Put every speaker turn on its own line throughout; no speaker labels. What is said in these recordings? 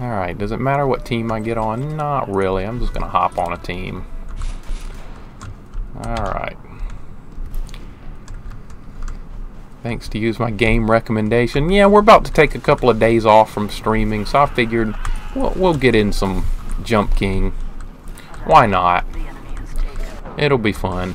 Alright, does it matter what team I get on? Not really. I'm just going to hop on a team. Alright. Thanks to use my game recommendation. Yeah, we're about to take a couple of days off from streaming, so I figured we'll, we'll get in some Jump King. Why not? It'll be fun.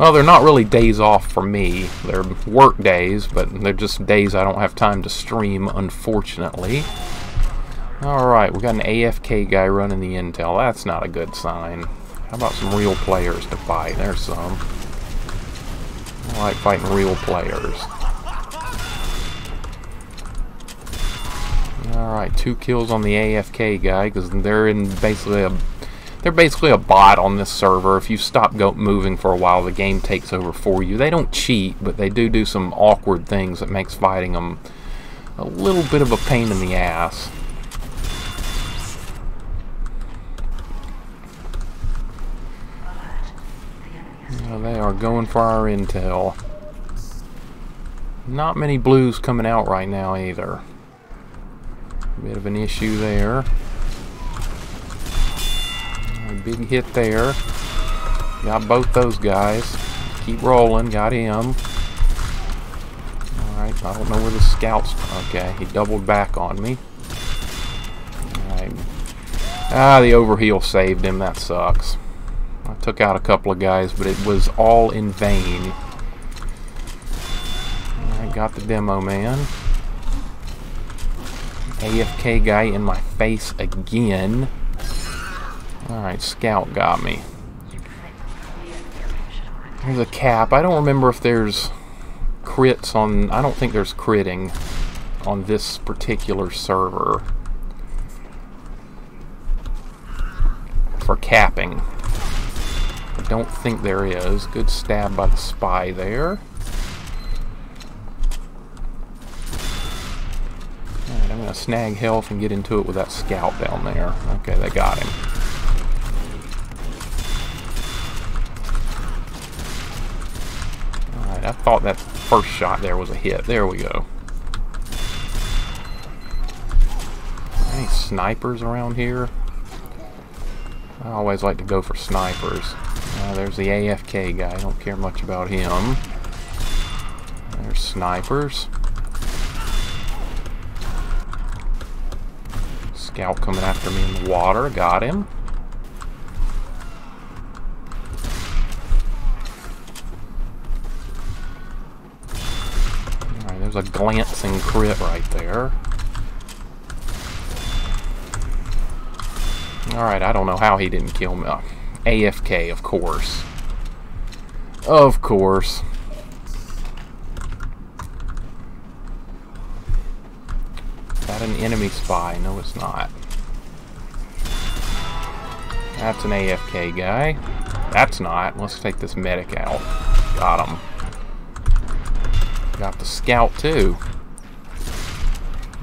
Well, they're not really days off for me. They're work days, but they're just days I don't have time to stream, unfortunately. Alright, we got an AFK guy running the intel. That's not a good sign. How about some real players to fight? There's some. I like fighting real players. Alright, two kills on the AFK guy, because they're in basically a they're basically a bot on this server. If you stop moving for a while, the game takes over for you. They don't cheat, but they do do some awkward things that makes fighting them a little bit of a pain in the ass. they are going for our intel. Not many blues coming out right now either. Bit of an issue there. A big hit there. Got both those guys. Keep rolling. Got him. Alright, I don't know where the scouts... Okay, he doubled back on me. Alright. Ah, the overheal saved him. That sucks. I took out a couple of guys, but it was all in vain. I got the demo man. AFK guy in my face again. Alright, scout got me. There's a cap. I don't remember if there's crits on... I don't think there's critting on this particular server. For capping I don't think there is. Good stab by the spy there. Alright, I'm going to snag health and get into it with that scout down there. Okay, they got him. Thought that first shot there was a hit. There we go. Any snipers around here? I always like to go for snipers. Uh, there's the AFK guy. I don't care much about him. There's snipers. Scout coming after me in the water. Got him. There's a glancing crit right there. Alright, I don't know how he didn't kill me. AFK, of course. Of course. Is that an enemy spy? No, it's not. That's an AFK guy. That's not. Let's take this medic out. Got him. Got the scout, too.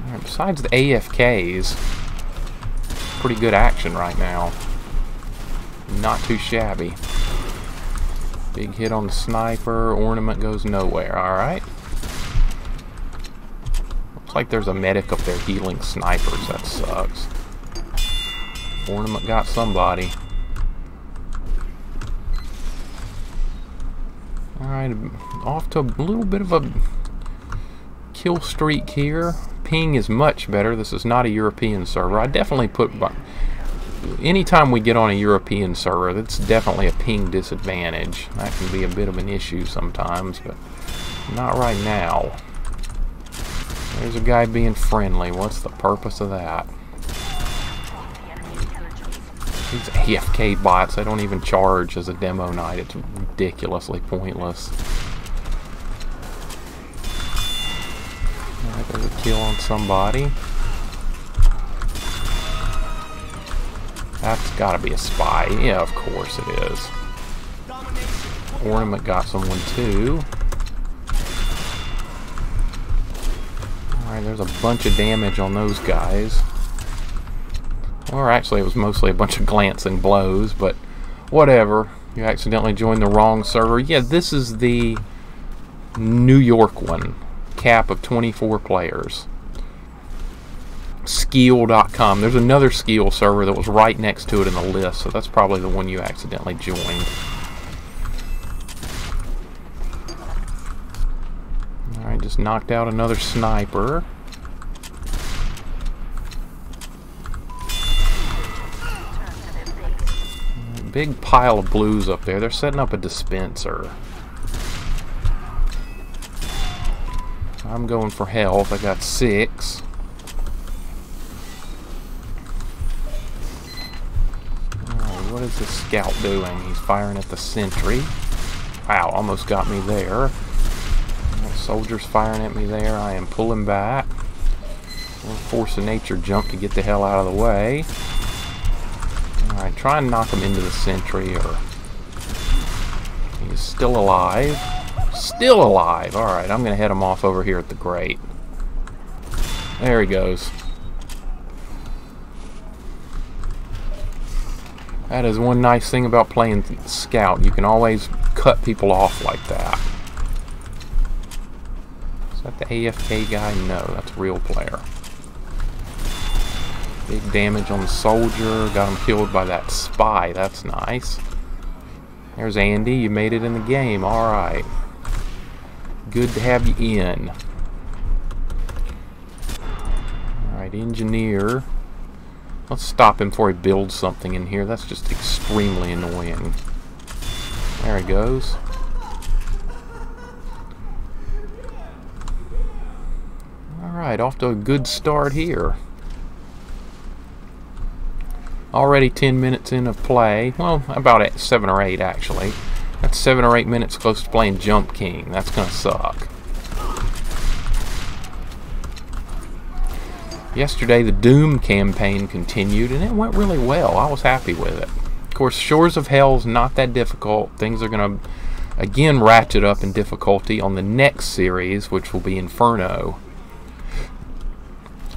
Right, besides the AFKs, pretty good action right now. Not too shabby. Big hit on the sniper. Ornament goes nowhere. Alright. Looks like there's a medic up there healing snipers. That sucks. Ornament got somebody. Alright, off to a little bit of a kill streak here. Ping is much better. This is not a European server. I definitely put anytime we get on a European server, that's definitely a ping disadvantage. That can be a bit of an issue sometimes, but not right now. There's a guy being friendly. What's the purpose of that? These AFK bots, they don't even charge as a demo knight. It's ridiculously pointless. Right, there's a kill on somebody. That's gotta be a spy. Yeah, of course it is. Ornament got someone too. Alright, there's a bunch of damage on those guys. Or actually, it was mostly a bunch of glancing blows, but whatever. You accidentally joined the wrong server. Yeah, this is the New York one. Cap of 24 players. Skial.com. There's another Skial server that was right next to it in the list, so that's probably the one you accidentally joined. Alright, just knocked out another sniper. Big pile of blues up there. They're setting up a dispenser. I'm going for health. I got six. Oh, what is this scout doing? He's firing at the sentry. Wow, almost got me there. Soldiers firing at me there. I am pulling back. force of nature jump to get the hell out of the way. Alright, try and knock him into the sentry or... He's still alive. Still alive! Alright, I'm to head him off over here at the grate. There he goes. That is one nice thing about playing Scout. You can always cut people off like that. Is that the AFK guy? No, that's a real player. Big damage on the soldier. Got him killed by that spy. That's nice. There's Andy. You made it in the game. Alright. Good to have you in. Alright, engineer. Let's stop him before he builds something in here. That's just extremely annoying. There he goes. Alright, off to a good start here. Already 10 minutes in of play. Well, about 7 or 8 actually. That's 7 or 8 minutes close to playing Jump King. That's gonna suck. Yesterday, the Doom campaign continued, and it went really well. I was happy with it. Of course, Shores of Hell's not that difficult. Things are going to, again, ratchet up in difficulty on the next series, which will be Inferno.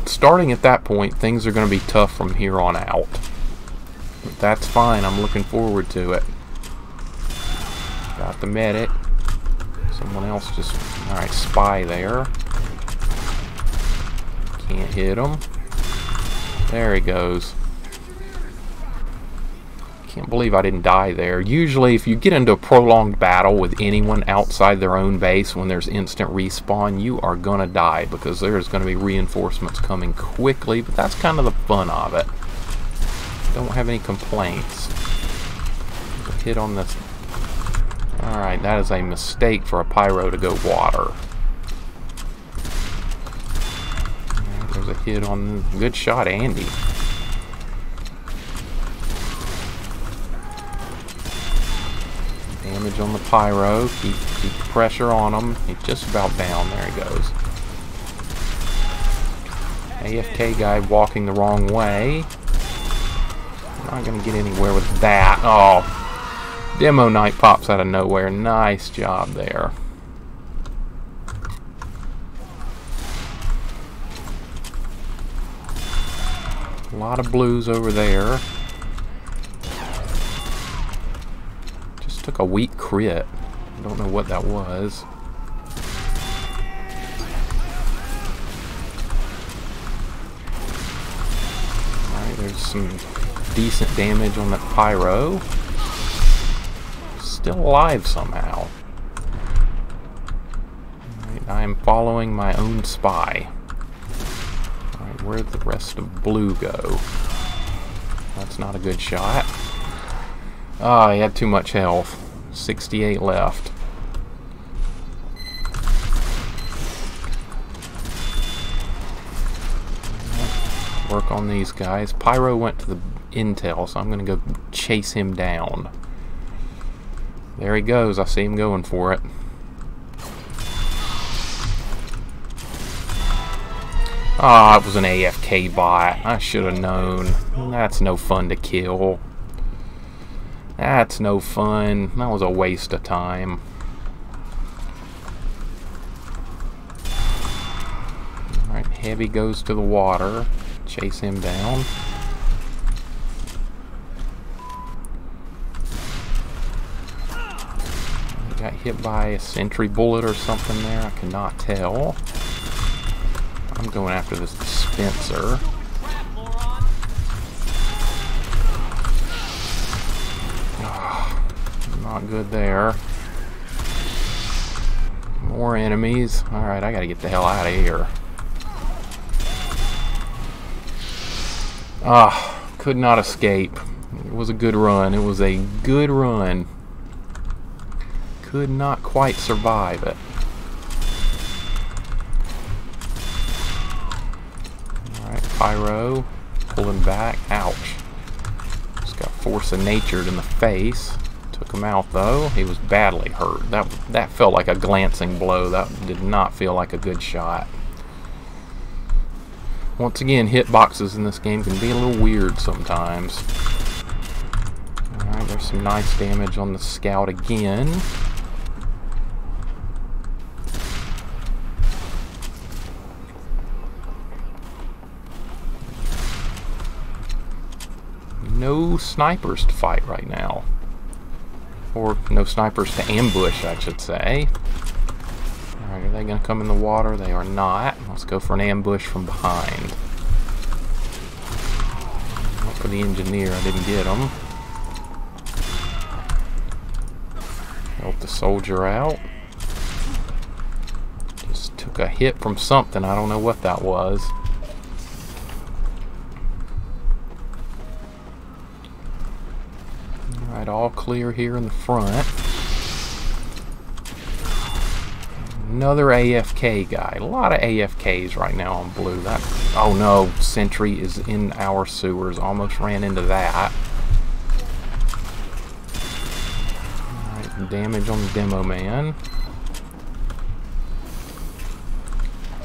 Starting at that point, things are going to be tough from here on out. But that's fine. I'm looking forward to it. Got the medic. Someone else just... Alright, spy there. Can't hit him. There he goes. Can't believe I didn't die there. Usually, if you get into a prolonged battle with anyone outside their own base when there's instant respawn, you are gonna die because there's gonna be reinforcements coming quickly, but that's kind of the fun of it. Don't have any complaints. Hit on this. Alright, that is a mistake for a pyro to go water. There's a hit on... Good shot, Andy. Damage on the pyro. Keep, keep pressure on him. He's just about down. There he goes. AFK guy walking the wrong way. Not going to get anywhere with that. Oh. Demo Knight pops out of nowhere. Nice job there. A lot of blues over there. Just took a weak crit. I don't know what that was. Alright, there's some decent damage on that pyro. Still alive somehow. Alright, I am following my own spy where'd the rest of blue go? That's not a good shot. Ah, oh, he had too much health. 68 left. Work on these guys. Pyro went to the intel, so I'm going to go chase him down. There he goes. I see him going for it. Ah, oh, it was an AFK bot. I should have known. That's no fun to kill. That's no fun. That was a waste of time. Alright, Heavy goes to the water. Chase him down. hit by a sentry bullet or something there. I cannot tell. I'm going after this dispenser. Oh, not good there. More enemies. Alright, I gotta get the hell out of here. Ah, could not escape. It was a good run. It was a good run. Could not quite survive it. Alright, Pyro. Pulling back. Ouch. Just got Force of Nature in the face. Took him out though. He was badly hurt. That that felt like a glancing blow. That did not feel like a good shot. Once again, hitboxes in this game can be a little weird sometimes. Alright, there's some nice damage on the scout again. No snipers to fight right now. Or no snipers to ambush, I should say. Alright, are they going to come in the water? They are not. Let's go for an ambush from behind. Not for the engineer, I didn't get him. Help the soldier out. Just took a hit from something, I don't know what that was. Alright, all clear here in the front. Another AFK guy. A lot of AFKs right now on blue. That Oh no, Sentry is in our sewers. Almost ran into that. Damage on the demo man.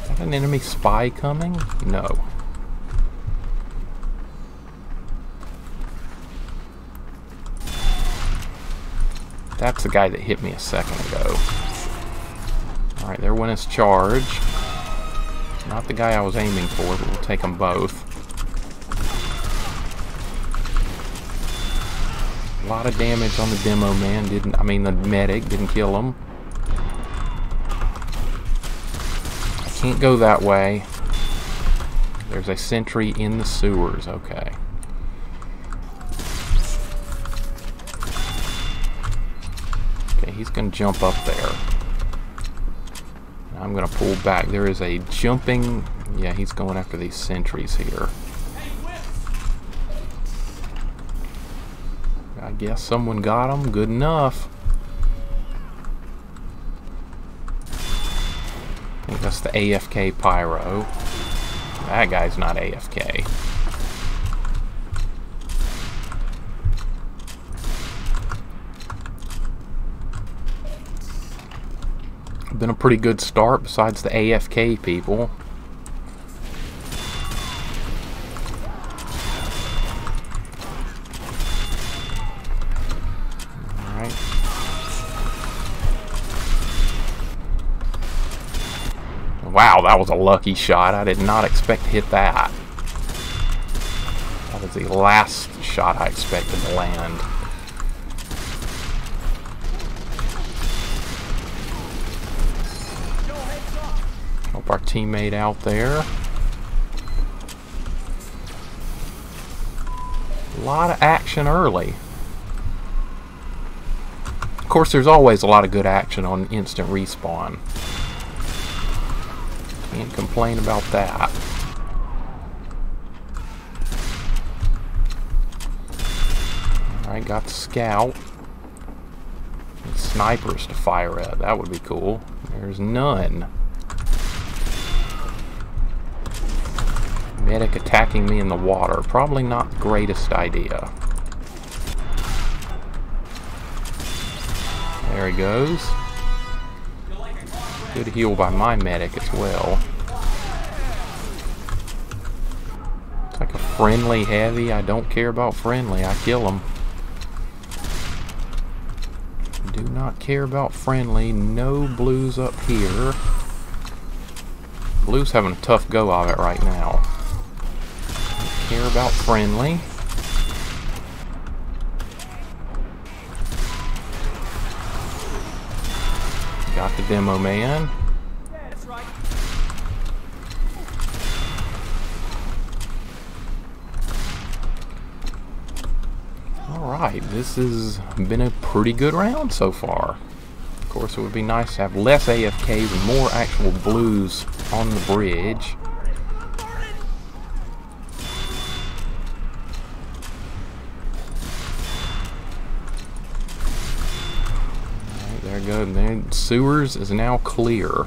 Is that an enemy spy coming? No. That's the guy that hit me a second ago. Alright, there went his charge. Not the guy I was aiming for, but we'll take them both. A lot of damage on the demo man. Didn't I mean the medic didn't kill him. I can't go that way. There's a sentry in the sewers. Okay. He's going to jump up there. I'm going to pull back. There is a jumping... Yeah, he's going after these sentries here. I guess someone got him. Good enough. I think that's the AFK Pyro. That guy's not AFK. Been a pretty good start besides the AFK people. Wow, that was a lucky shot. I did not expect to hit that. That was the last shot I expected to land. Our teammate out there. A lot of action early. Of course, there's always a lot of good action on instant respawn. Can't complain about that. Alright, got the scout. And snipers to fire at. That would be cool. There's none. Medic attacking me in the water. Probably not the greatest idea. There he goes. Good heal by my medic as well. It's like a friendly heavy. I don't care about friendly. I kill them. Do not care about friendly. No blues up here. Blues having a tough go of it right now care about friendly. Got the demo man. Alright, this has been a pretty good round so far. Of course, it would be nice to have less AFKs and more actual blues on the bridge. Alright, there we go. There, sewers is now clear.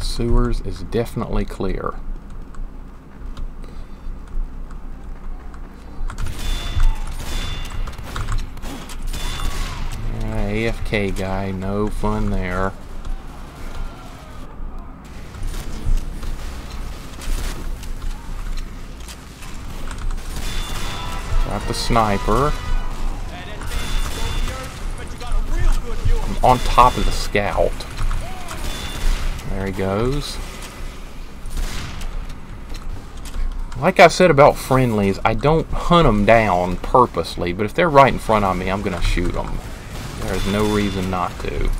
Sewers is definitely clear. AFK guy, no fun there. Got the sniper. On top of the scout. There he goes. Like I said about friendlies, I don't hunt them down purposely, but if they're right in front of me, I'm going to shoot them. There's no reason not to.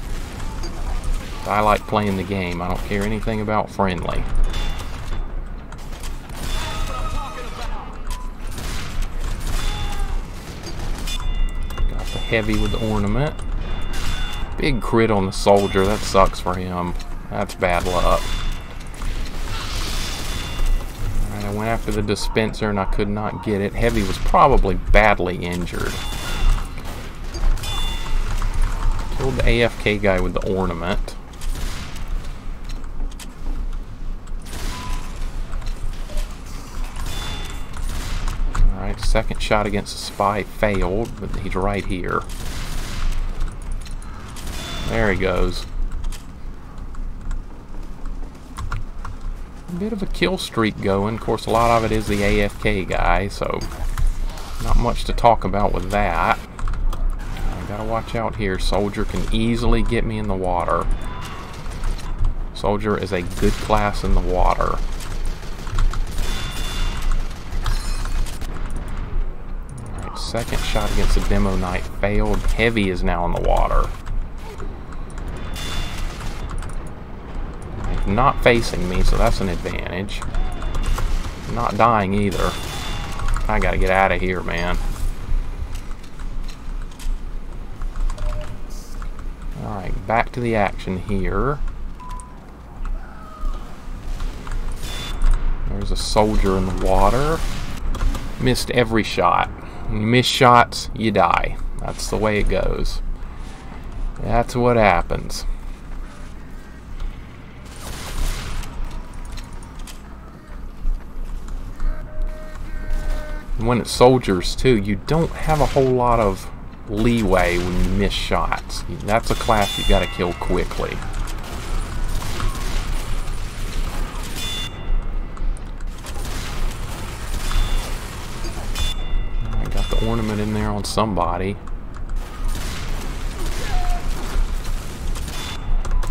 I like playing the game. I don't care anything about friendly. Got the heavy with the ornament. Big crit on the soldier. That sucks for him. That's bad luck. I went after the dispenser and I could not get it. Heavy was probably badly injured. Killed the AFK guy with the ornament. Alright, second shot against the spy failed, but he's right here. There he goes. A bit of a kill streak going. Of course, a lot of it is the AFK guy, so not much to talk about with that. I gotta watch out here. Soldier can easily get me in the water. Soldier is a good class in the water. Second shot against the Demo Knight failed. Heavy is now in the water. Not facing me, so that's an advantage. Not dying either. I gotta get out of here, man. Alright, back to the action here. There's a soldier in the water. Missed every shot. When you miss shots, you die. That's the way it goes. That's what happens. When it's soldiers too, you don't have a whole lot of leeway when you miss shots. That's a class you got to kill quickly. I got the ornament in there on somebody.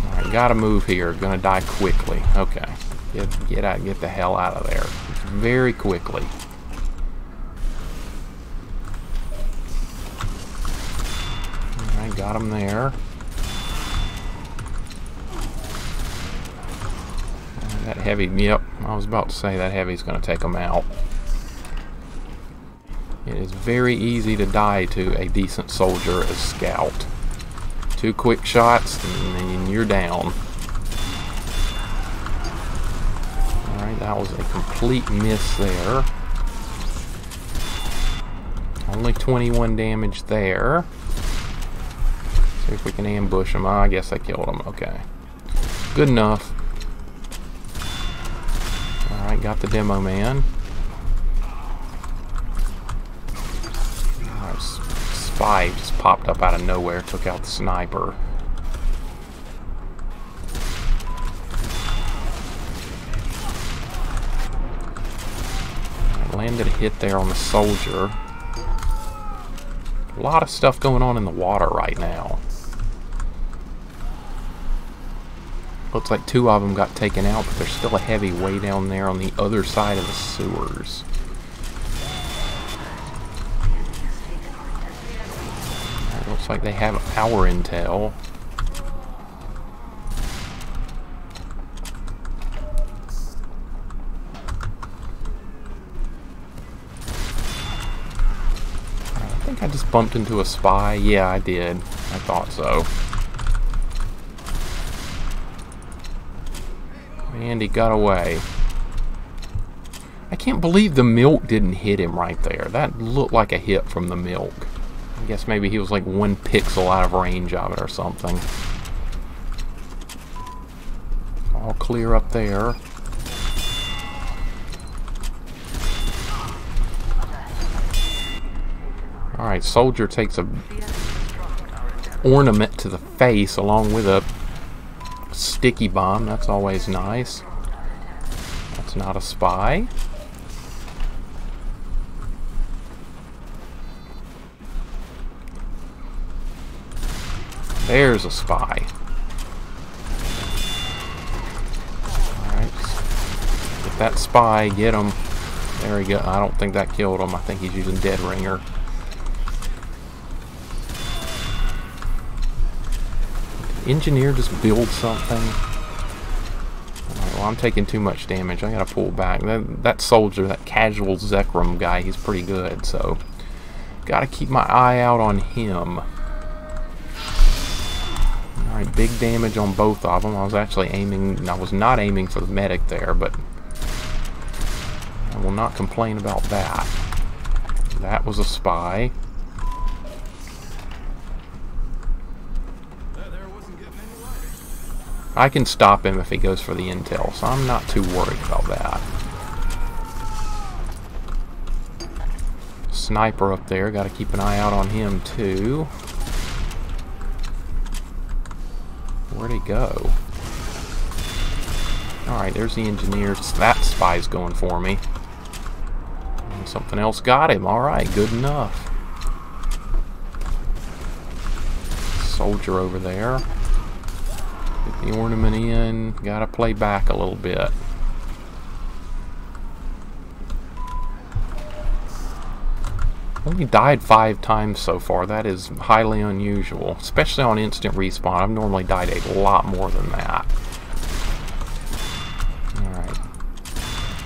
Alright, gotta move here. Gonna die quickly. Okay. Get, get out, get the hell out of there. Very quickly. Got him there. That heavy, yep, I was about to say that heavy's going to take him out. It is very easy to die to a decent soldier as scout. Two quick shots and then you're down. Alright, that was a complete miss there. Only 21 damage there. See if we can ambush them. Oh, I guess I killed them. Okay. Good enough. Alright, got the demo man. Spy just popped up out of nowhere, took out the sniper. landed a hit there on the soldier. A lot of stuff going on in the water right now. Looks like two of them got taken out, but there's still a heavy way down there on the other side of the sewers. It looks like they have our intel. I think I just bumped into a spy. Yeah, I did. I thought so. And he got away. I can't believe the milk didn't hit him right there. That looked like a hit from the milk. I guess maybe he was like one pixel out of range of it or something. All clear up there. Alright, soldier takes a ornament to the face along with a sticky bomb. That's always nice. That's not a spy. There's a spy. Alright. Get that spy, get him. There we go. I don't think that killed him. I think he's using Dead Ringer. Engineer just build something? Right, well, I'm taking too much damage. I gotta pull back. That, that soldier, that casual Zekrom guy, he's pretty good, so... Gotta keep my eye out on him. Alright, big damage on both of them. I was actually aiming... I was not aiming for the medic there, but... I will not complain about that. That was a spy. I can stop him if he goes for the intel, so I'm not too worried about that. Sniper up there, got to keep an eye out on him too. Where'd he go? Alright, there's the engineer. That spy's going for me. And something else got him. Alright, good enough. Soldier over there. The ornament in. Gotta play back a little bit. Only died five times so far. That is highly unusual, especially on instant respawn. I've normally died a lot more than that. Alright.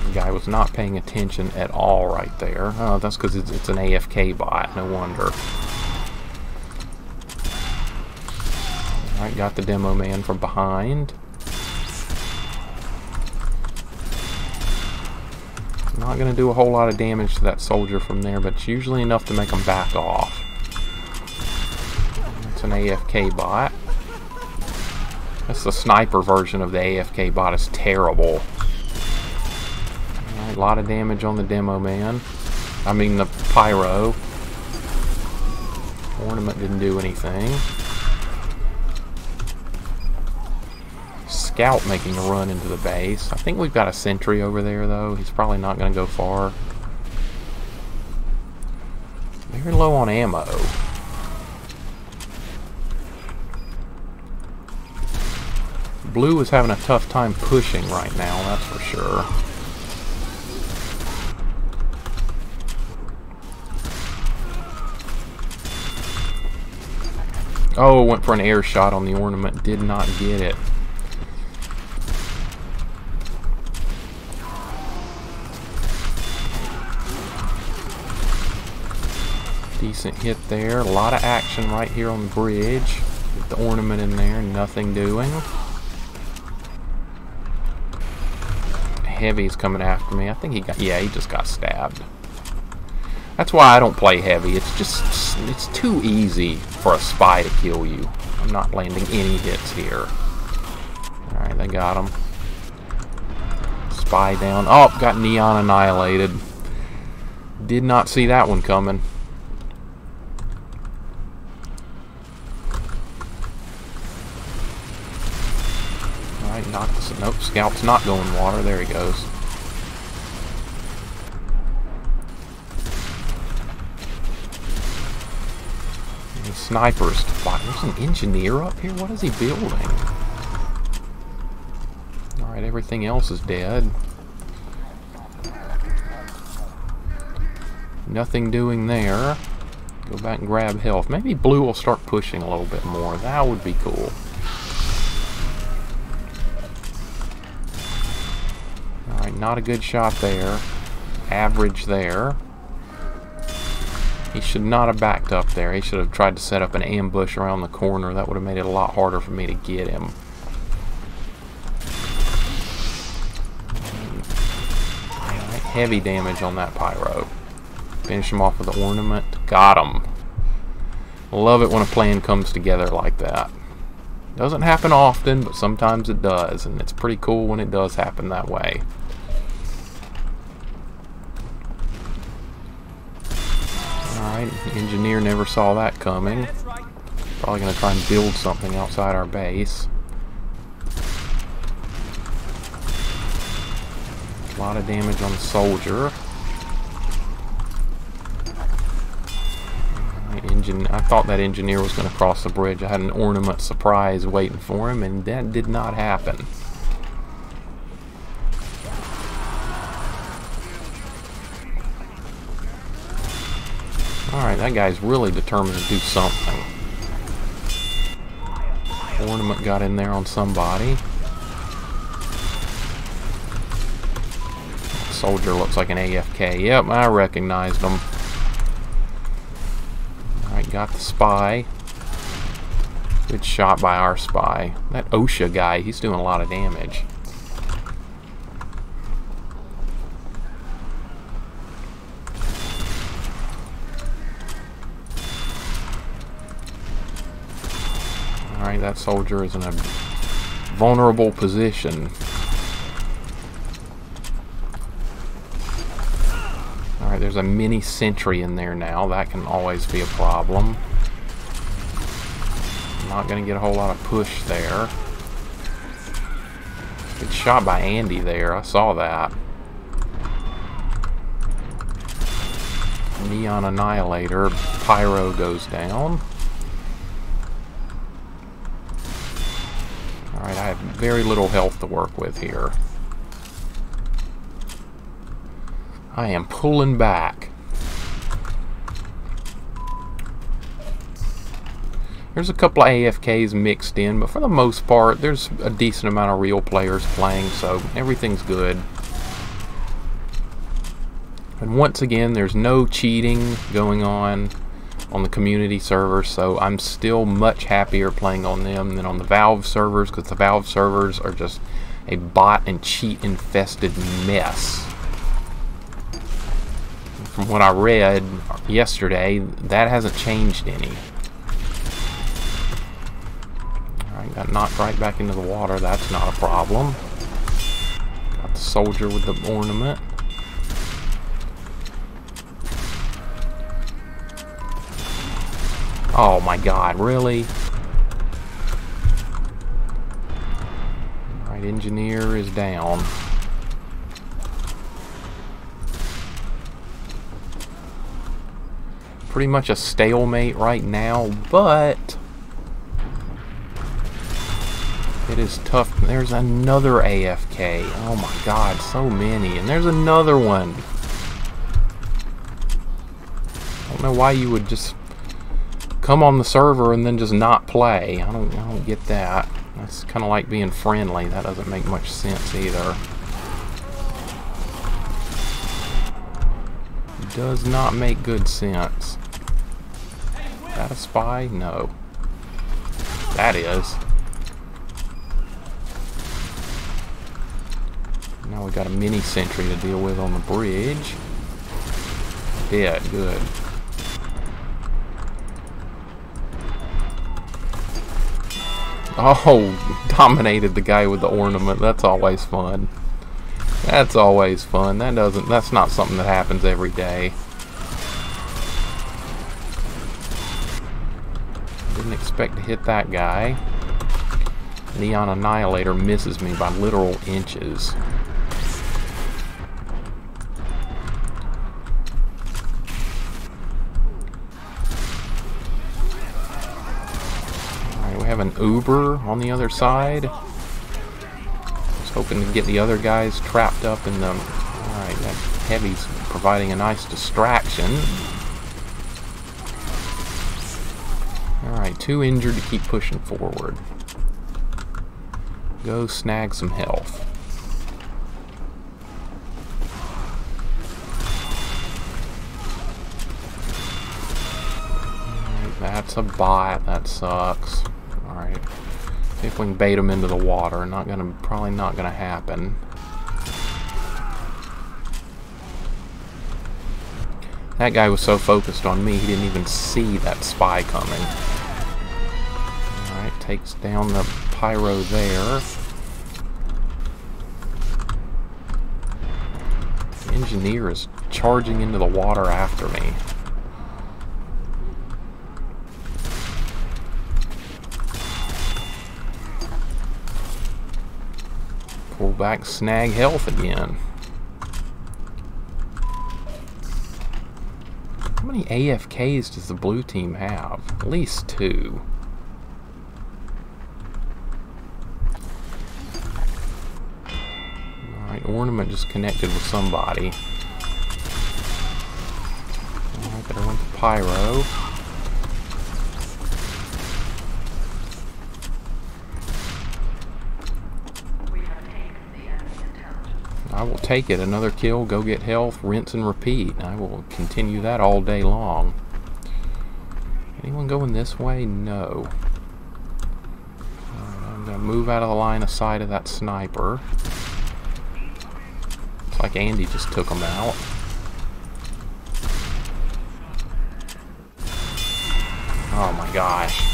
The guy was not paying attention at all right there. Oh, that's because it's, it's an AFK bot. No wonder. Alright, got the demo man from behind. Not going to do a whole lot of damage to that soldier from there, but it's usually enough to make them back off. It's an AFK bot. That's the sniper version of the AFK bot. It's terrible. A lot of damage on the demo man. I mean the pyro. Ornament didn't do anything. Scout making a run into the base. I think we've got a sentry over there, though. He's probably not going to go far. Very low on ammo. Blue is having a tough time pushing right now, that's for sure. Oh, went for an air shot on the ornament. Did not get it. Decent hit there. A lot of action right here on the bridge. The ornament in there, nothing doing. Heavy's coming after me. I think he got, yeah, he just got stabbed. That's why I don't play heavy. It's just, it's too easy for a spy to kill you. I'm not landing any hits here. Alright, they got him. Spy down. Oh, got Neon annihilated. Did not see that one coming. Nope, Scout's not going water. There he goes. The snipers. There's an engineer up here? What is he building? Alright, everything else is dead. Nothing doing there. Go back and grab health. Maybe blue will start pushing a little bit more. That would be cool. Not a good shot there. Average there. He should not have backed up there. He should have tried to set up an ambush around the corner. That would have made it a lot harder for me to get him. heavy damage on that pyro. Finish him off with the ornament. Got him. Love it when a plan comes together like that. Doesn't happen often, but sometimes it does, and it's pretty cool when it does happen that way. Engineer never saw that coming. Probably going to try and build something outside our base. A lot of damage on the soldier. Engine, I thought that engineer was going to cross the bridge. I had an ornament surprise waiting for him, and that did not happen. Alright, that guy's really determined to do something. Ornament got in there on somebody. Soldier looks like an AFK. Yep, I recognized him. Alright, got the spy. Good shot by our spy. That OSHA guy, he's doing a lot of damage. Alright, that soldier is in a vulnerable position. Alright, there's a mini sentry in there now. That can always be a problem. Not going to get a whole lot of push there. Good shot by Andy there. I saw that. Neon Annihilator. Pyro goes down. Alright, I have very little health to work with here. I am pulling back. There's a couple of AFKs mixed in, but for the most part, there's a decent amount of real players playing, so everything's good. And once again, there's no cheating going on on the community servers, so I'm still much happier playing on them than on the Valve servers, because the Valve servers are just a bot and cheat infested mess from what I read yesterday, that hasn't changed any. Alright, got knocked right back into the water. That's not a problem. Got the soldier with the ornament. Oh my god, really? Alright, engineer is down. pretty much a stalemate right now, but it is tough. There's another AFK. Oh my god, so many. And there's another one. I don't know why you would just come on the server and then just not play. I don't, I don't get that. That's kind of like being friendly. That doesn't make much sense either. Does not make good sense that a spy? No. That is. Now we got a mini sentry to deal with on the bridge. Dead, good. Oh, dominated the guy with the ornament. That's always fun. That's always fun. That doesn't that's not something that happens every day. Didn't expect to hit that guy. Neon Annihilator misses me by literal inches. An Uber on the other side. I Was hoping to get the other guys trapped up in the... Alright, that Heavy's providing a nice distraction. Alright, two injured to keep pushing forward. Go snag some health. That's a bot. That sucks. Alright. See if we can bait him into the water. Not gonna, probably not gonna happen. That guy was so focused on me, he didn't even see that spy coming. Alright, takes down the pyro there. The engineer is charging into the water after me. Back, snag health again. How many AFKs does the blue team have? At least two. Alright, ornament just connected with somebody. Alright, better went to Pyro. I will take it. Another kill, go get health, rinse and repeat. I will continue that all day long. Anyone going this way? No. Right, I'm going to move out of the line of sight of that sniper. Looks like Andy just took him out. Oh my gosh.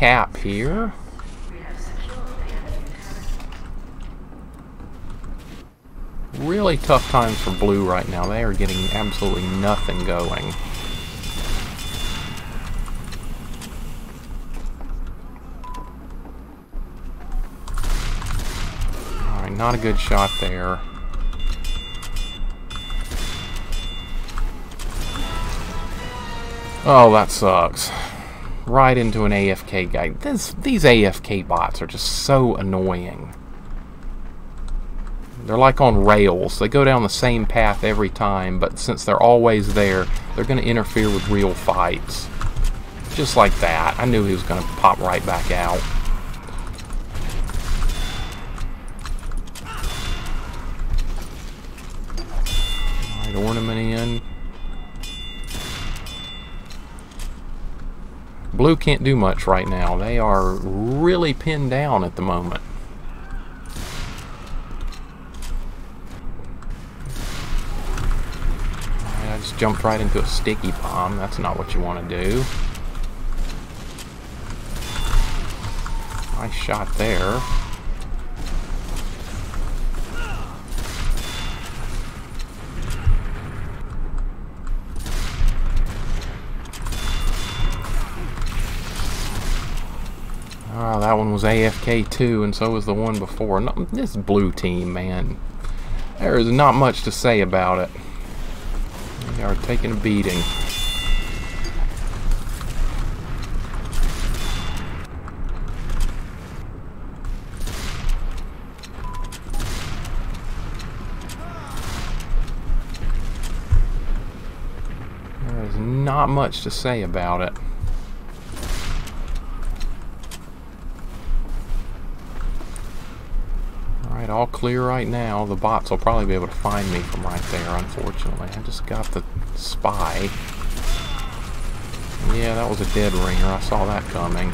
Cap here. Really tough times for blue right now. They are getting absolutely nothing going. Alright, not a good shot there. Oh, that sucks right into an AFK guy. This, these AFK bots are just so annoying. They're like on rails. They go down the same path every time, but since they're always there, they're going to interfere with real fights. Just like that. I knew he was going to pop right back out. Ornament in. Blue can't do much right now. They are really pinned down at the moment. I just jumped right into a sticky bomb. That's not what you want to do. Nice shot there. That one was AFK too, and so was the one before. This blue team, man. There is not much to say about it. They are taking a beating. There is not much to say about it. All clear right now. The bots will probably be able to find me from right there, unfortunately. I just got the spy. Yeah, that was a dead ringer. I saw that coming.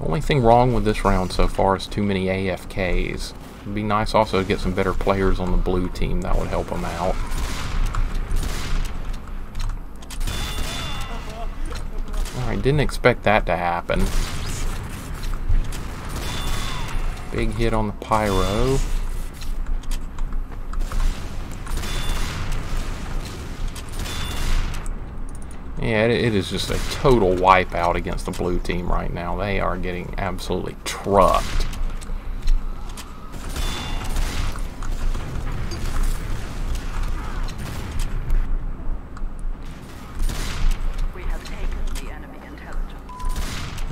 Only thing wrong with this round so far is too many AFKs. It'd be nice also to get some better players on the blue team. That would help them out. Didn't expect that to happen. Big hit on the pyro. Yeah, it, is just a total wipeout against the blue team right now. They are getting absolutely trucked.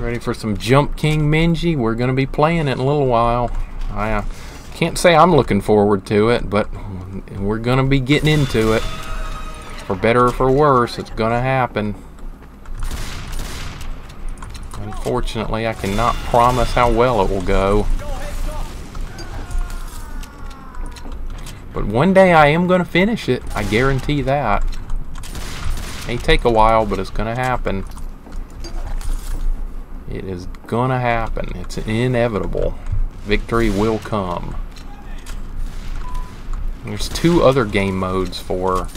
Ready for some Jump King Minji? We're going to be playing it in a little while. I uh, can't say I'm looking forward to it, but we're going to be getting into it. For better or for worse, it's gonna happen. Unfortunately, I cannot promise how well it will go. But one day I am going to finish it. I guarantee that. It May take a while, but it's going to happen. It is to happen. It's inevitable. Victory will come. There's two other game modes for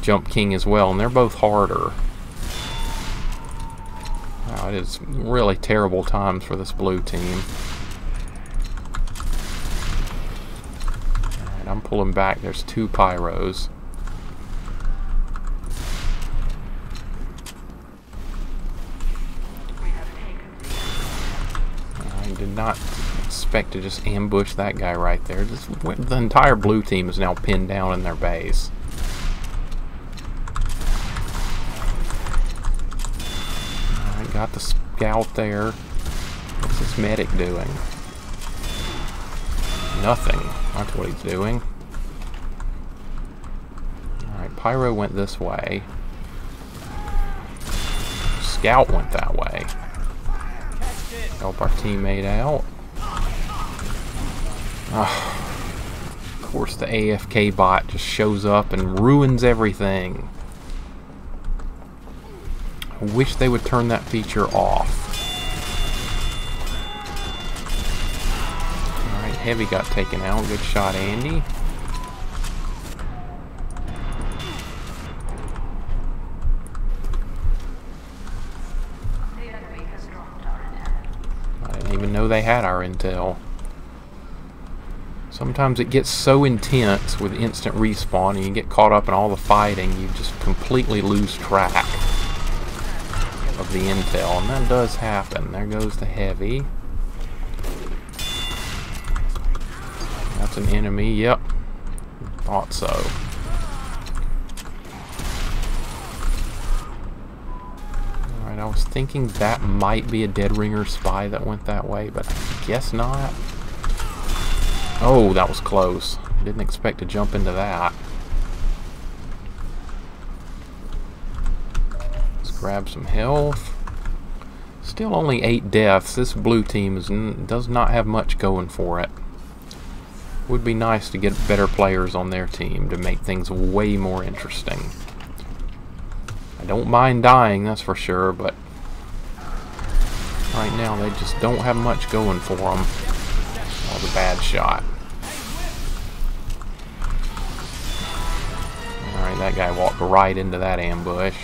Jump King as well, and they're both harder. Wow, it is really terrible times for this blue team. Alright, I'm pulling back. There's two pyros. I did not expect to just ambush that guy right there. Just, the entire blue team is now pinned down in their base. got the scout there. What's this medic doing? Nothing. That's what he's doing. Alright, Pyro went this way. Scout went that way. Help our teammate out. Ah. of course the AFK bot just shows up and ruins everything. I wish they would turn that feature off. Alright, Heavy got taken out. Good shot, Andy. They had our intel. Sometimes it gets so intense with instant respawn and you get caught up in all the fighting, you just completely lose track of the intel, and that does happen. There goes the heavy. That's an enemy, yep. Thought so. Alright, I was thinking that might be a Dead Ringer spy that went that way, but I guess not. Oh, that was close. Didn't expect to jump into that. Let's grab some health. Still only eight deaths. This blue team is does not have much going for it. Would be nice to get better players on their team to make things way more interesting. Don't mind dying, that's for sure, but right now they just don't have much going for them. Was a bad shot. Alright, that guy walked right into that ambush.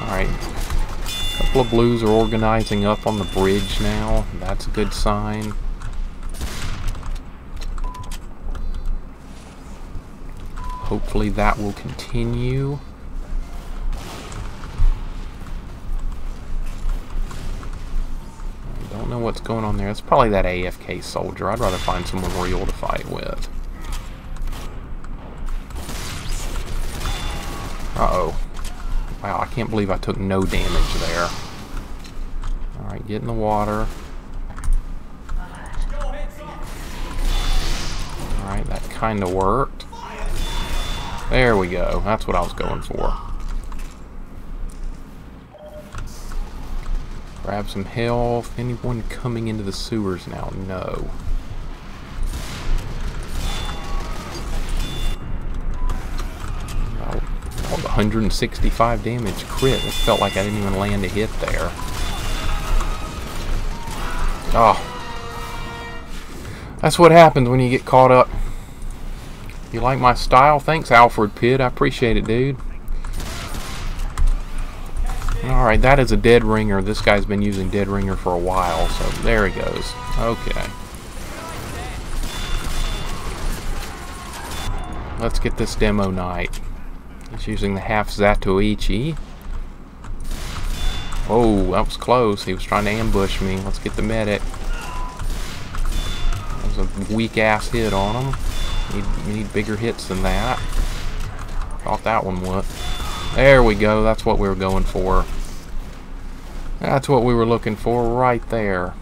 Alright. A couple of blues are organizing up on the bridge now. That's a good sign. Hopefully that will continue. Know what's going on there. It's probably that AFK soldier. I'd rather find someone real to fight with. Uh-oh. Wow, I can't believe I took no damage there. Alright, get in the water. Alright, that kind of worked. There we go. That's what I was going for. Grab some health. Anyone coming into the sewers now? No. Oh, 165 damage crit. It felt like I didn't even land a hit there. Oh. That's what happens when you get caught up. You like my style? Thanks, Alfred Pitt. I appreciate it, dude. Alright, that is a dead ringer. This guy's been using dead ringer for a while, so there he goes. Okay. Let's get this demo knight. He's using the half Zatoichi. Oh, that was close. He was trying to ambush me. Let's get the medic. That was a weak-ass hit on him. Need, need bigger hits than that. Thought that one would. There we go. That's what we were going for. That's what we were looking for right there.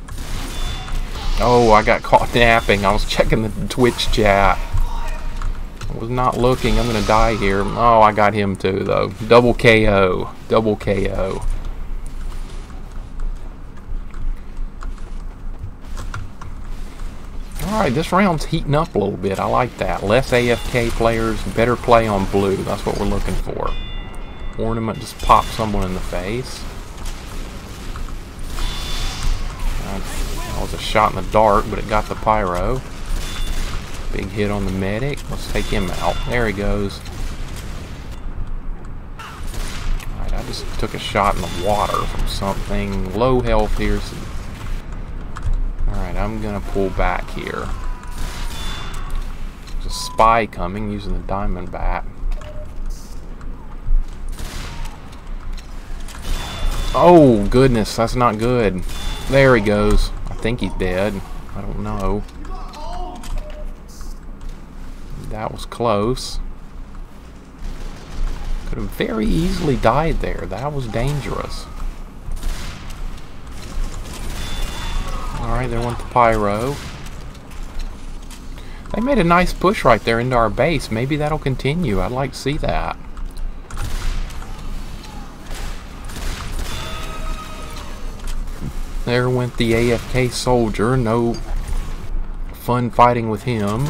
Oh, I got caught napping. I was checking the Twitch chat. I was not looking. I'm going to die here. Oh, I got him too, though. Double KO. Double KO. Alright, this round's heating up a little bit. I like that. Less AFK players, better play on blue. That's what we're looking for. Ornament just popped someone in the face. That was a shot in the dark, but it got the pyro. Big hit on the medic. Let's take him out. There he goes. Alright, I just took a shot in the water from something. Low health here. So Alright, I'm going to pull back here. There's a spy coming using the diamondback. Oh, goodness, that's not good. There he goes. Think he's dead. I don't know. That was close. Could have very easily died there. That was dangerous. Alright, there went the pyro. They made a nice push right there into our base. Maybe that'll continue. I'd like to see that. There went the AFK soldier. No fun fighting with him.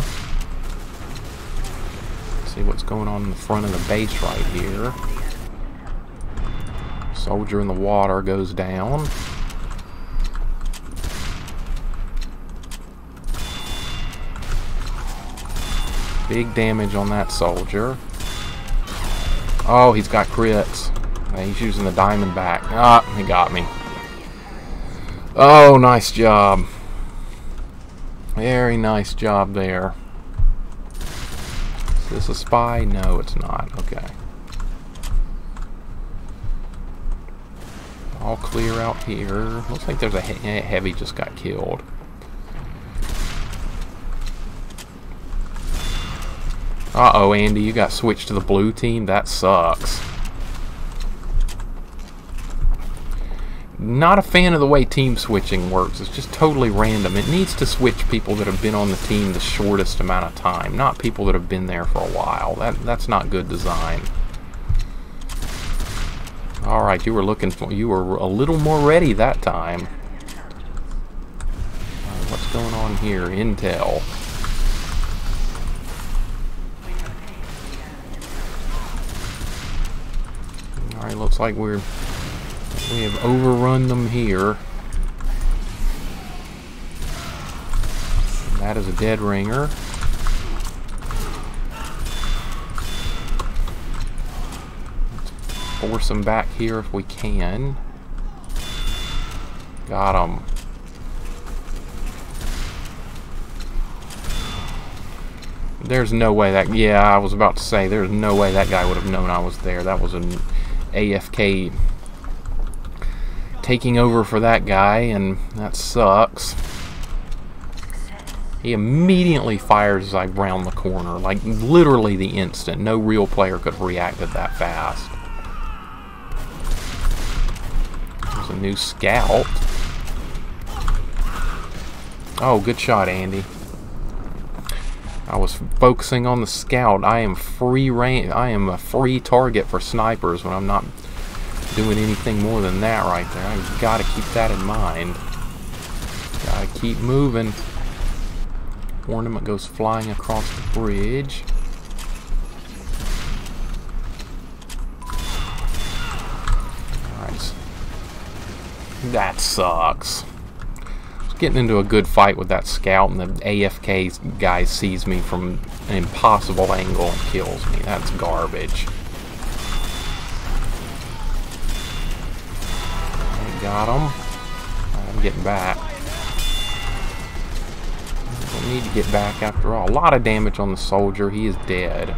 see what's going on in the front of the base right here. Soldier in the water goes down. Big damage on that soldier. Oh, he's got crits. He's using the diamond back. Ah, he got me. Oh, nice job. Very nice job there. Is this a spy? No, it's not. Okay. All clear out here. Looks like there's a he heavy just got killed. Uh-oh, Andy, you got switched to the blue team? That sucks. Not a fan of the way team switching works. It's just totally random. It needs to switch people that have been on the team the shortest amount of time, not people that have been there for a while. That That's not good design. Alright, you were looking for... You were a little more ready that time. Uh, what's going on here? Intel. Alright, looks like we're we have overrun them here. And that is a dead ringer. Force them back here if we can. Got them. There's no way that, yeah, I was about to say, there's no way that guy would have known I was there. That was an AFK taking over for that guy, and that sucks. He immediately fires as I round the corner, like literally the instant. No real player could have reacted that fast. There's a new scout. Oh, good shot, Andy. I was focusing on the scout. I am free range. I am a free target for snipers when I'm not doing anything more than that right there. I've got to keep that in mind. Got to keep moving. Ornament goes flying across the bridge. Alright. That sucks. getting into a good fight with that scout, and the AFK guy sees me from an impossible angle and kills me. That's garbage. Got him. I'm getting back. Don't need to get back after all. A lot of damage on the soldier. He is dead.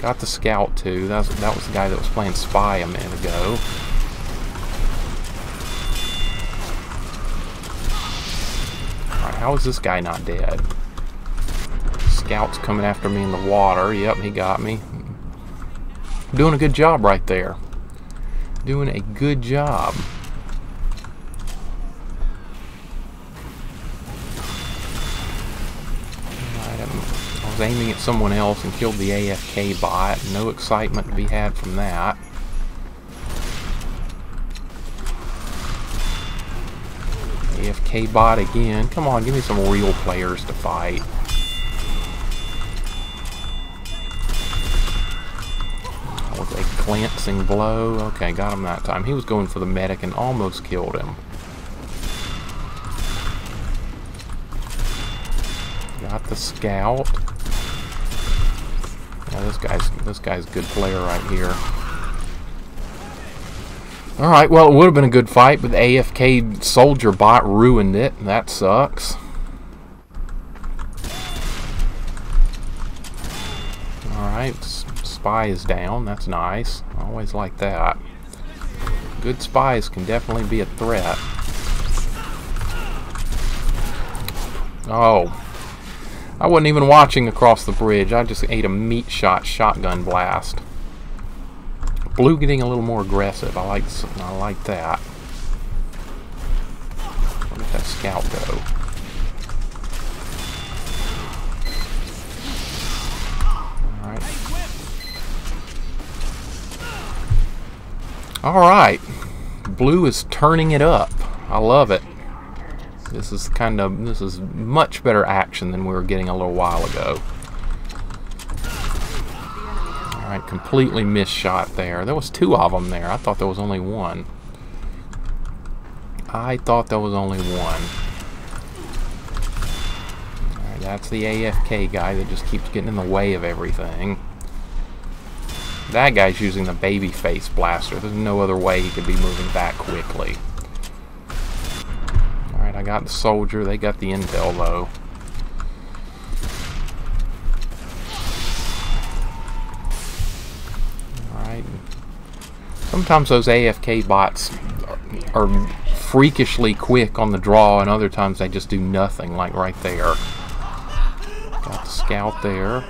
Got the scout too. That was, that was the guy that was playing spy a minute ago. How is this guy not dead? Scout's coming after me in the water. Yep, he got me. Doing a good job right there. Doing a good job. Was aiming at someone else and killed the AFK bot. No excitement to be had from that. AFK bot again. Come on, give me some real players to fight. With a glancing blow. Okay, got him that time. He was going for the medic and almost killed him. Got the scout. This guy's this guy's a good player right here. Alright, well, it would have been a good fight, but the AFK soldier bot ruined it. That sucks. Alright, spy is down. That's nice. Always like that. Good spies can definitely be a threat. Oh. I wasn't even watching across the bridge. I just ate a meat shot shotgun blast. Blue getting a little more aggressive. I like I like that. Where did that scout go? Alright. Alright. Blue is turning it up. I love it. This is kind of this is much better action than we were getting a little while ago. Alright, completely missed shot there. There was two of them there. I thought there was only one. I thought there was only one. That's the AFK guy that just keeps getting in the way of everything. That guy's using the baby face blaster. There's no other way he could be moving that quickly. Got the soldier. They got the intel, though. Alright. Sometimes those AFK bots are, are freakishly quick on the draw, and other times they just do nothing, like right there. Got the scout there.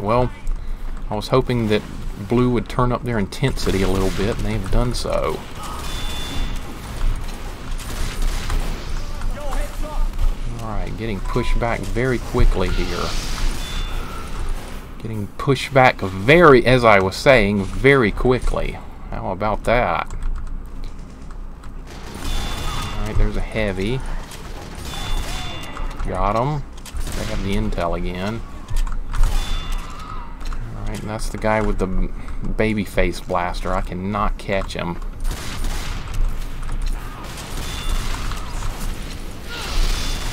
Well, I was hoping that blue would turn up their intensity a little bit, and they've done so. Alright, getting pushed back very quickly here. Getting pushed back very, as I was saying, very quickly. How about that? Alright, there's a heavy. Got him. They have the intel again. Alright, that's the guy with the baby face blaster. I cannot catch him.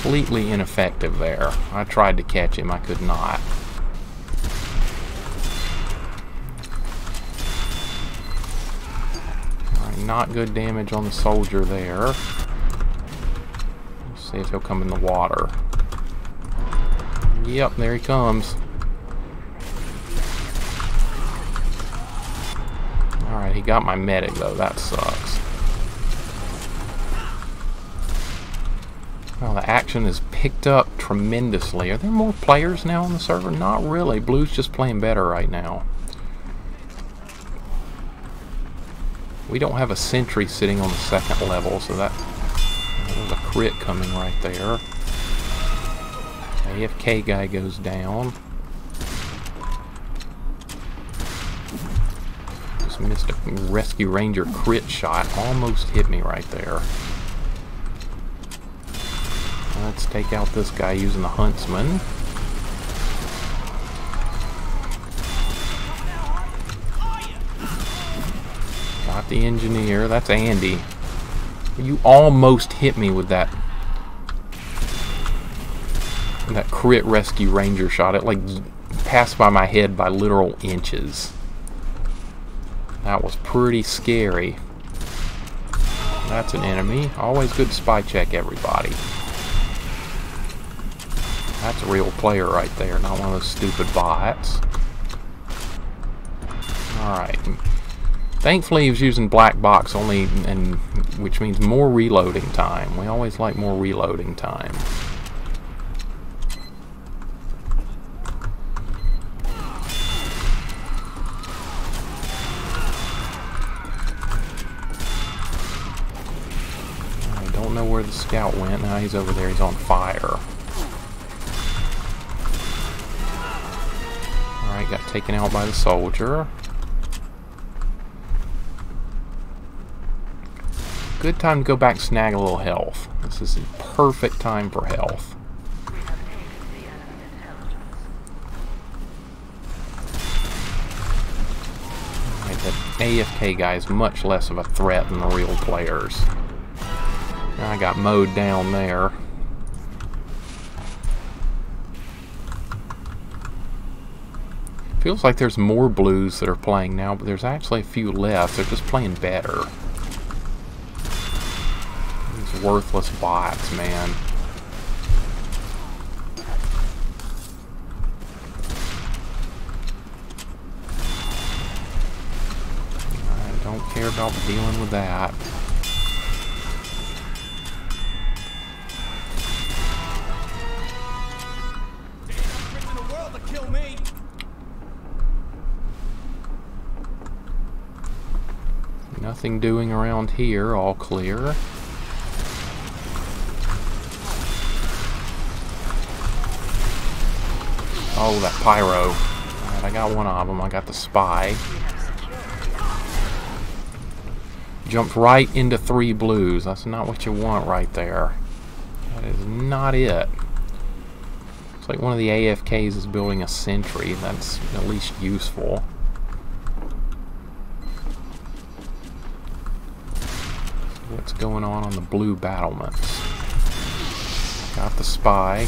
completely ineffective there. I tried to catch him, I could not. Not good damage on the soldier there. Let's see if he'll come in the water. Yep, there he comes. Alright, he got my medic though, that sucks. Well, the action has picked up tremendously. Are there more players now on the server? Not really. Blue's just playing better right now. We don't have a sentry sitting on the second level, so that there's a crit coming right there. AFK guy goes down. Just missed a rescue ranger crit shot. Almost hit me right there. Let's take out this guy using the Huntsman. Got the engineer. That's Andy. You almost hit me with that that crit rescue ranger shot. It like passed by my head by literal inches. That was pretty scary. That's an enemy. Always good to spy check everybody. That's a real player right there, not one of those stupid bots. Alright. Thankfully he was using black box only, and which means more reloading time. We always like more reloading time. Scout went. Now he's over there. He's on fire. Alright, got taken out by the soldier. Good time to go back snag a little health. This is a perfect time for health. The AFK guy is much less of a threat than the real players. I got mowed down there. Feels like there's more blues that are playing now, but there's actually a few left. They're just playing better. These worthless bots, man. I don't care about dealing with that. Nothing doing around here, all clear. Oh, that pyro. Alright, I got one of them. I got the spy. Jumped right into three blues. That's not what you want right there. That is not it. It's like one of the AFKs is building a sentry. That's at least useful. What's going on on the blue battlements? Got the spy.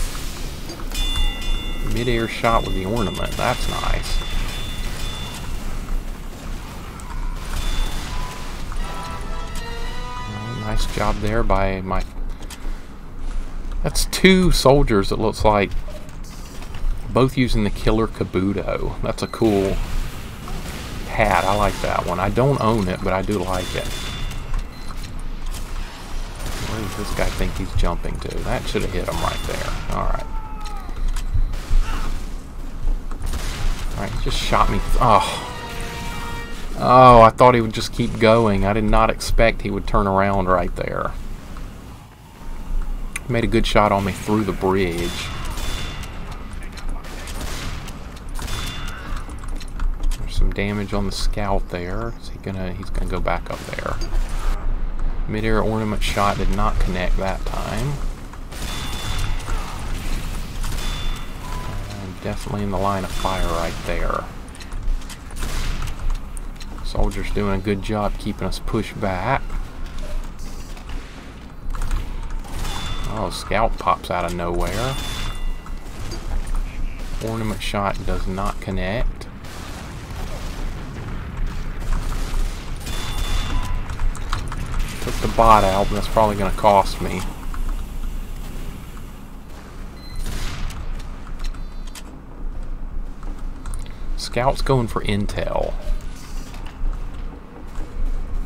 Mid-air shot with the ornament. That's nice. Nice job there by my... That's two soldiers it looks like. Both using the Killer Kabuto. That's a cool hat. I like that one. I don't own it, but I do like it. This guy think he's jumping to? That should have hit him right there. Alright. Alright, he just shot me. Oh. Oh, I thought he would just keep going. I did not expect he would turn around right there. Made a good shot on me through the bridge. There's some damage on the scout there. Is he gonna he's gonna go back up there. Mid-air ornament shot did not connect that time. And definitely in the line of fire right there. Soldiers doing a good job keeping us pushed back. Oh, scout pops out of nowhere. Ornament shot does not connect. The bot out, but that's probably going to cost me. Scout's going for intel.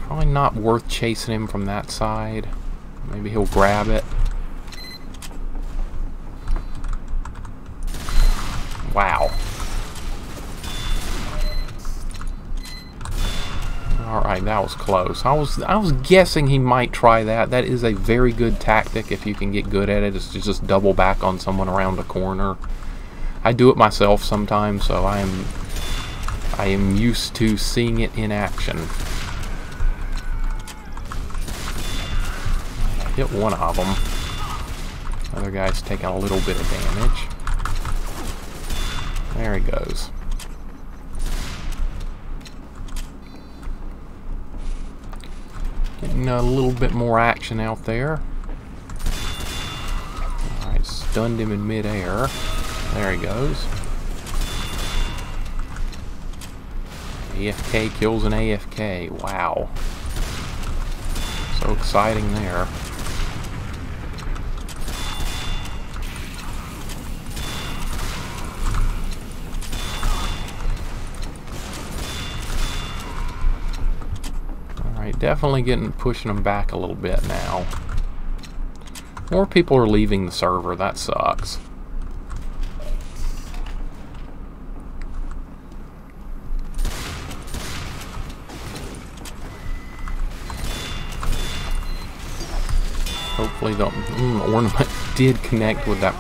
Probably not worth chasing him from that side. Maybe he'll grab it. That was close. I was I was guessing he might try that. That is a very good tactic if you can get good at it, is to just double back on someone around a corner. I do it myself sometimes, so I am I am used to seeing it in action. Hit one of them. Other guy's taking a little bit of damage. There he goes. Getting a little bit more action out there. Alright, stunned him in midair. There he goes. AFK kills an AFK. Wow. So exciting there. Definitely getting pushing them back a little bit now. More people are leaving the server, that sucks. Hopefully the mm, ornament did connect with that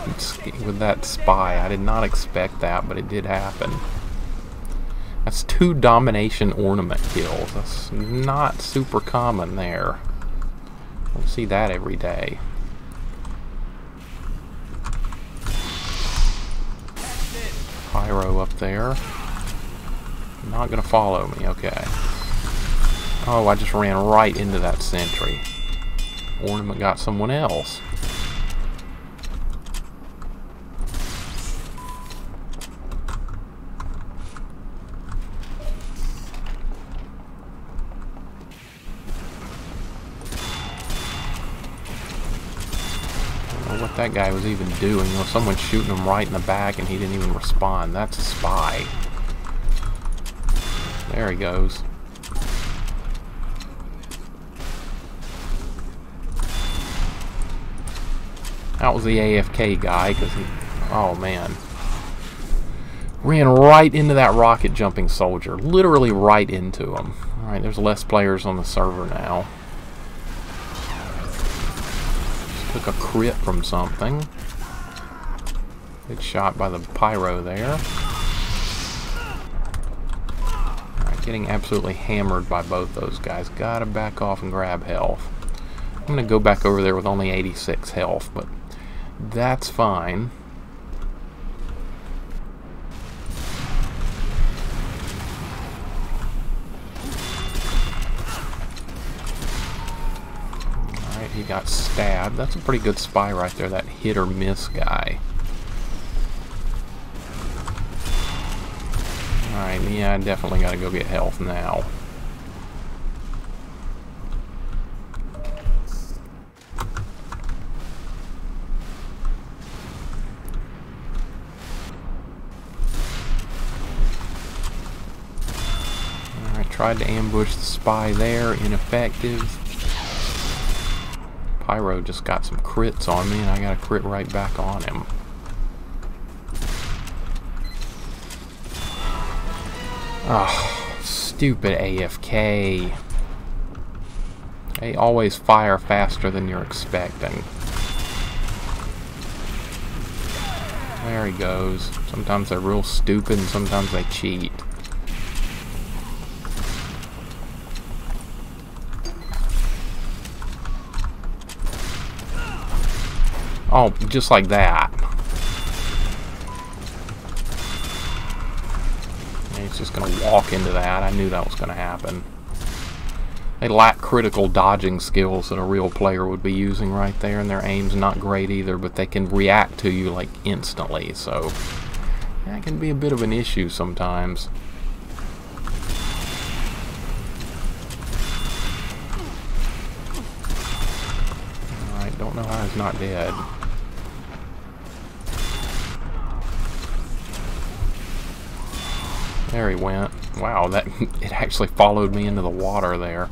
with that spy. I did not expect that, but it did happen. That's two domination ornament kills. That's not super common there. Don't see that every day. Pyro up there. Not gonna follow me, okay. Oh, I just ran right into that sentry. Ornament got someone else. what guy was even doing. Know, someone shooting him right in the back and he didn't even respond. That's a spy. There he goes. That was the AFK guy, because he... Oh, man. Ran right into that rocket jumping soldier. Literally right into him. Alright, there's less players on the server now. Took a crit from something. Good shot by the pyro there. Getting absolutely hammered by both those guys. Gotta back off and grab health. I'm gonna go back over there with only 86 health, but that's fine. Got stabbed. That's a pretty good spy right there, that hit or miss guy. Alright, yeah, I definitely gotta go get health now. Tried to ambush the spy there, ineffective. Pyro just got some crits on me and I got a crit right back on him. Oh, stupid AFK. They always fire faster than you're expecting. There he goes. Sometimes they're real stupid and sometimes they cheat. Oh, just like that. he's just going to walk into that. I knew that was going to happen. They lack critical dodging skills that a real player would be using right there, and their aim's not great either, but they can react to you, like, instantly, so that can be a bit of an issue sometimes. Alright, don't know how he's not dead. There he went. Wow, that it actually followed me into the water there.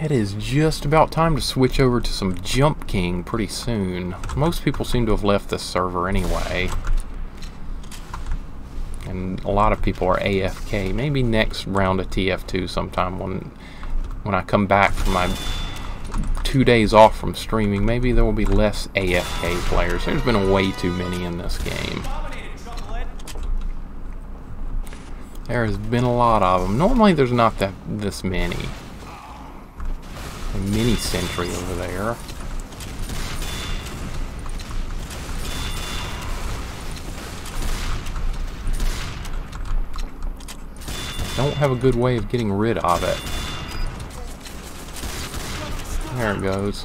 It is just about time to switch over to some Jump King pretty soon. Most people seem to have left this server anyway. And a lot of people are AFK. Maybe next round of TF2 sometime when when I come back from my two days off from streaming, maybe there will be less AFK players. There's been way too many in this game. There has been a lot of them. Normally there's not that this many. A mini sentry over there. Don't have a good way of getting rid of it. There it goes.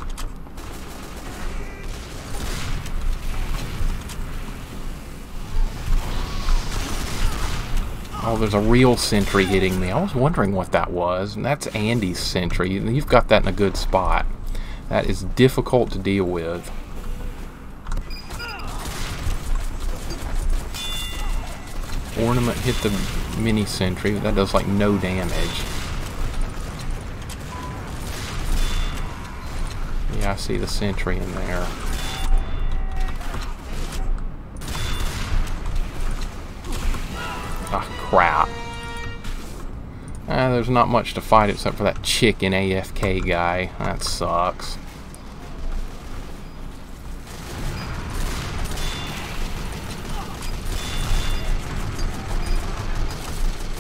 Oh, there's a real sentry hitting me. I was wondering what that was. And that's Andy's sentry. You've got that in a good spot. That is difficult to deal with. Ornament hit the mini sentry. That does like no damage. Yeah, I see the sentry in there. there's not much to fight except for that chicken AFK guy. That sucks.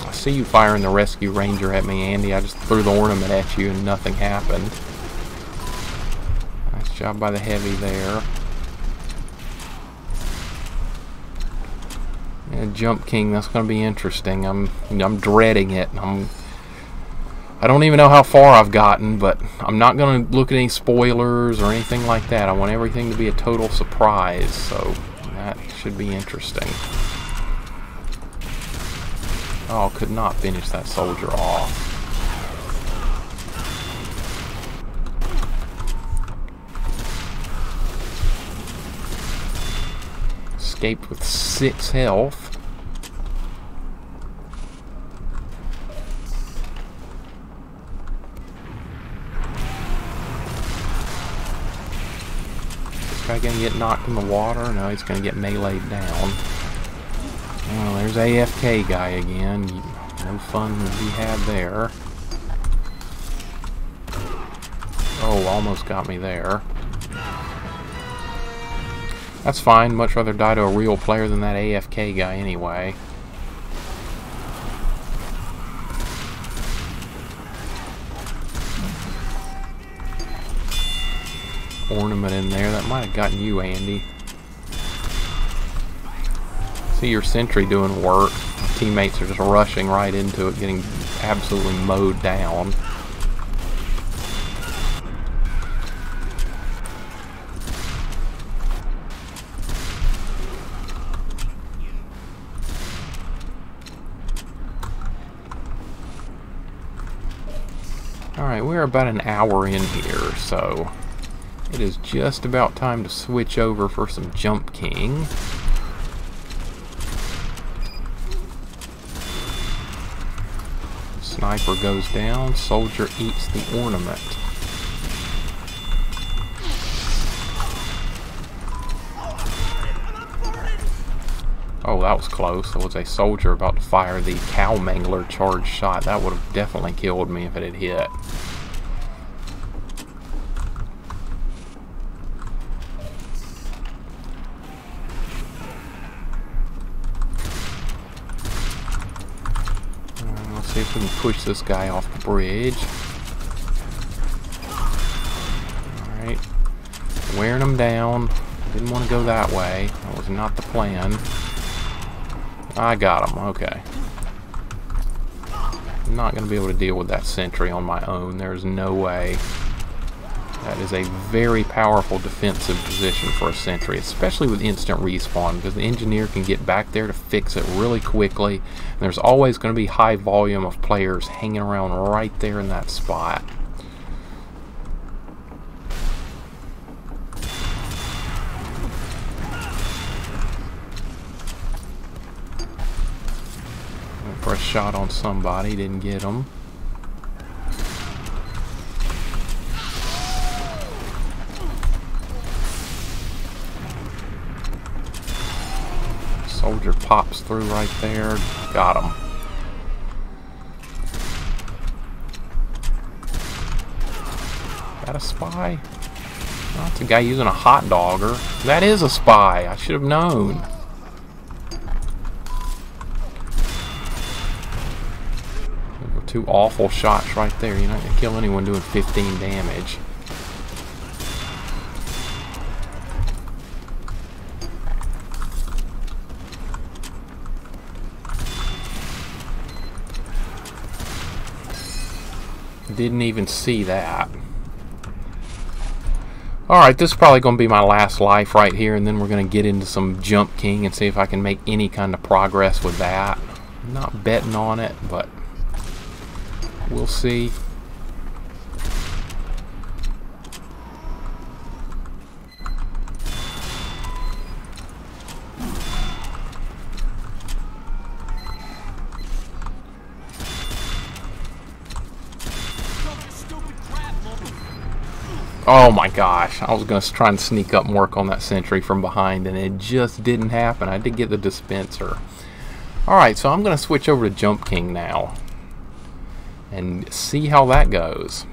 I see you firing the rescue ranger at me, Andy. I just threw the ornament at you and nothing happened. Nice job by the heavy there. Yeah, Jump King, that's going to be interesting. I'm I'm dreading it. I'm I don't even know how far I've gotten, but I'm not going to look at any spoilers or anything like that. I want everything to be a total surprise, so that should be interesting. Oh, could not finish that soldier off. Escaped with six health. Guy gonna get knocked in the water? No, he's gonna get meleeed down. Oh, there's AFK guy again. No fun to be had there. Oh, almost got me there. That's fine. Much rather die to a real player than that AFK guy anyway. Ornament in there. That might have gotten you, Andy. See your sentry doing work. Teammates are just rushing right into it, getting absolutely mowed down. Alright, we're about an hour in here, so it is just about time to switch over for some Jump King. Sniper goes down, soldier eats the ornament. Oh, that was close. There was a soldier about to fire the cow mangler charge shot. That would have definitely killed me if it had hit. Can push this guy off the bridge. Alright. Wearing him down. Didn't want to go that way. That was not the plan. I got him. Okay. I'm not going to be able to deal with that sentry on my own. There's no way. That is a very powerful defensive position for a sentry, especially with instant respawn, because the engineer can get back there to fix it really quickly. And there's always going to be high volume of players hanging around right there in that spot. A shot on somebody, didn't get him. Soldier pops through right there. Got him. That a spy? That's a guy using a hot dogger. That is a spy. I should have known. Two awful shots right there. You're not going to kill anyone doing 15 damage. Didn't even see that. Alright, this is probably going to be my last life right here, and then we're going to get into some Jump King and see if I can make any kind of progress with that. I'm not betting on it, but we'll see. Oh my gosh, I was going to try and sneak up and work on that sentry from behind and it just didn't happen. I did get the dispenser. Alright, so I'm going to switch over to Jump King now and see how that goes.